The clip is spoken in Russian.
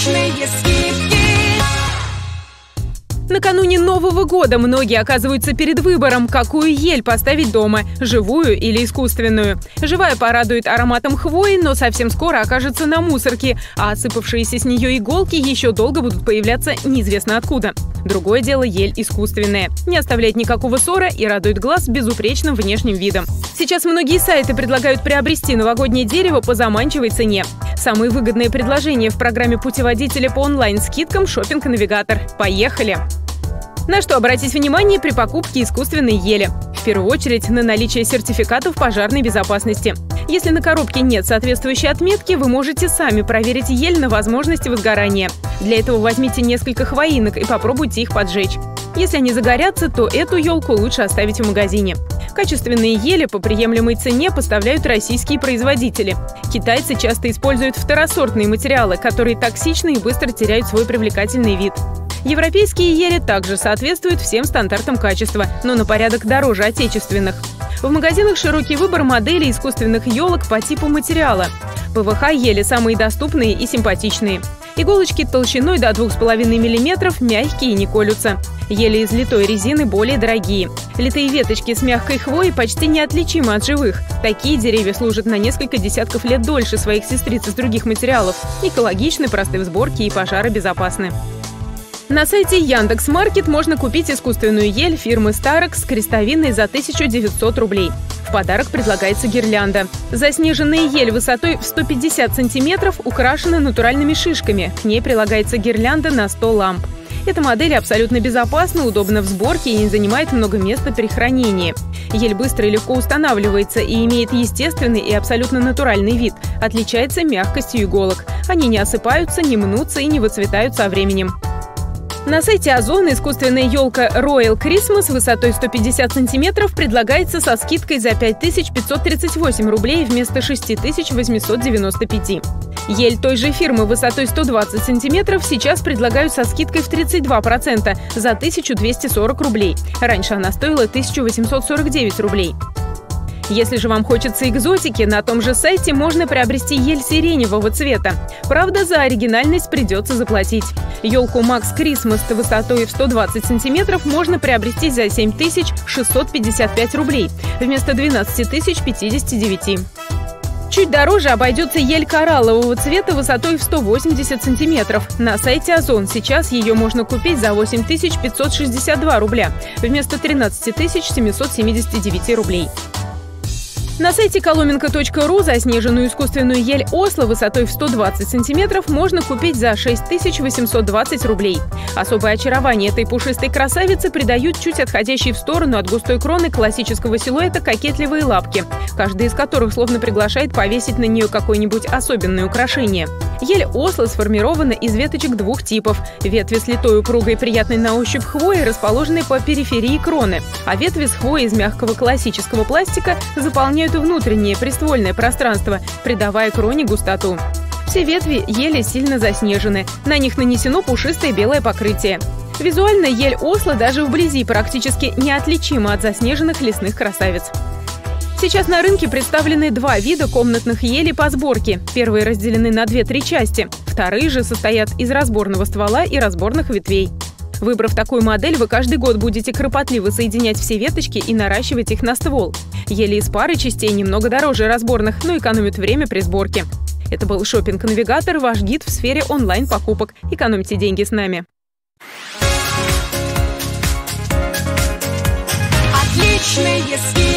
Отличные скидки. Накануне Нового года многие оказываются перед выбором, какую ель поставить дома – живую или искусственную. Живая порадует ароматом хвои, но совсем скоро окажется на мусорке, а осыпавшиеся с нее иголки еще долго будут появляться неизвестно откуда. Другое дело ель искусственная. Не оставляет никакого ссора и радует глаз безупречным внешним видом. Сейчас многие сайты предлагают приобрести новогоднее дерево по заманчивой цене. Самые выгодные предложения в программе путеводителя по онлайн-скидкам шопинг навигатор Поехали! На что обратить внимание при покупке искусственной ели? В первую очередь на наличие сертификатов пожарной безопасности. Если на коробке нет соответствующей отметки, вы можете сами проверить ель на возможности возгорания. Для этого возьмите несколько хвоинок и попробуйте их поджечь. Если они загорятся, то эту елку лучше оставить в магазине. Качественные ели по приемлемой цене поставляют российские производители. Китайцы часто используют второсортные материалы, которые токсичны и быстро теряют свой привлекательный вид. Европейские ели также соответствуют всем стандартам качества, но на порядок дороже отечественных. В магазинах широкий выбор моделей искусственных елок по типу материала. ПВХ ели самые доступные и симпатичные. Иголочки толщиной до 2,5 мм мягкие и не колются. Ели из литой резины более дорогие. Литые веточки с мягкой хвоей почти неотличимы от живых. Такие деревья служат на несколько десятков лет дольше своих сестриц из других материалов. Экологичны, просты в сборке и пожаробезопасны. На сайте Яндекс Маркет можно купить искусственную ель фирмы Старок с крестовиной за 1900 рублей. В подарок предлагается гирлянда. Заснеженная ель высотой в 150 сантиметров украшена натуральными шишками. К ней прилагается гирлянда на 100 ламп. Эта модель абсолютно безопасна, удобна в сборке и не занимает много места при хранении. Ель быстро и легко устанавливается и имеет естественный и абсолютно натуральный вид. Отличается мягкостью иголок. Они не осыпаются, не мнутся и не выцветают со временем. На сайте Озон искусственная елка Royal Christmas высотой 150 сантиметров предлагается со скидкой за 5538 рублей вместо 6895. Ель той же фирмы высотой 120 сантиметров сейчас предлагают со скидкой в 32% за 1240 рублей. Раньше она стоила 1849 рублей. Если же вам хочется экзотики, на том же сайте можно приобрести ель сиреневого цвета. Правда, за оригинальность придется заплатить. Елку Max Christmas высотой в 120 сантиметров можно приобрести за 7655 рублей вместо 12059. Чуть дороже обойдется ель кораллового цвета высотой в 180 сантиметров. На сайте Озон сейчас ее можно купить за 8562 рубля вместо 13 779 рублей. На сайте коломенко.ру заснеженную искусственную ель Осло высотой в 120 сантиметров можно купить за 6820 рублей. Особое очарование этой пушистой красавицы придают чуть отходящие в сторону от густой кроны классического силуэта кокетливые лапки, каждая из которых словно приглашает повесить на нее какое-нибудь особенное украшение. Ель Осло сформирована из веточек двух типов. Ветви с литой упругой приятной на ощупь хвои расположены по периферии кроны, а ветви с хвоей из мягкого классического пластика заполняют внутреннее приствольное пространство, придавая кроне густоту. Все ветви ели сильно заснежены, на них нанесено пушистое белое покрытие. Визуально ель Осло даже вблизи практически неотличима от заснеженных лесных красавиц. Сейчас на рынке представлены два вида комнатных елей по сборке. Первые разделены на две-три части, вторые же состоят из разборного ствола и разборных ветвей. Выбрав такую модель, вы каждый год будете кропотливо соединять все веточки и наращивать их на ствол. Ели из пары частей немного дороже разборных, но экономят время при сборке. Это был шопинг навигатор ваш гид в сфере онлайн-покупок. Экономьте деньги с нами. Отличные скидки.